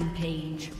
Rampage.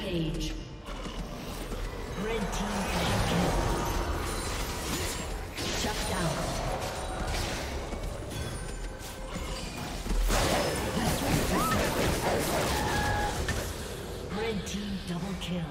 Rampage. Red team double. Shut down. Red team double kill.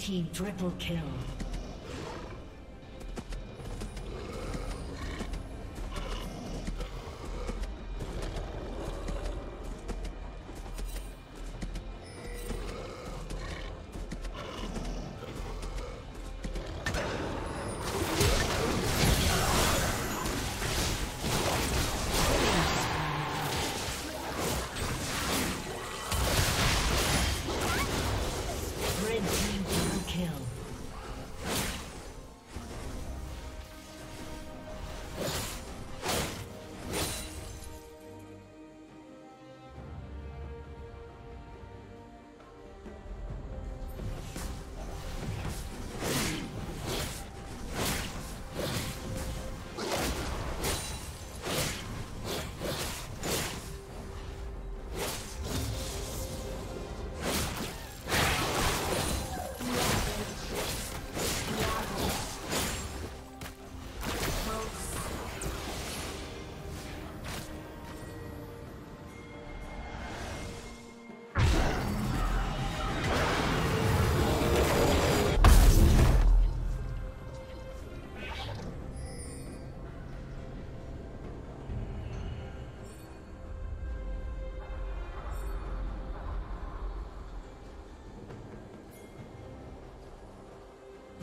Team triple kill.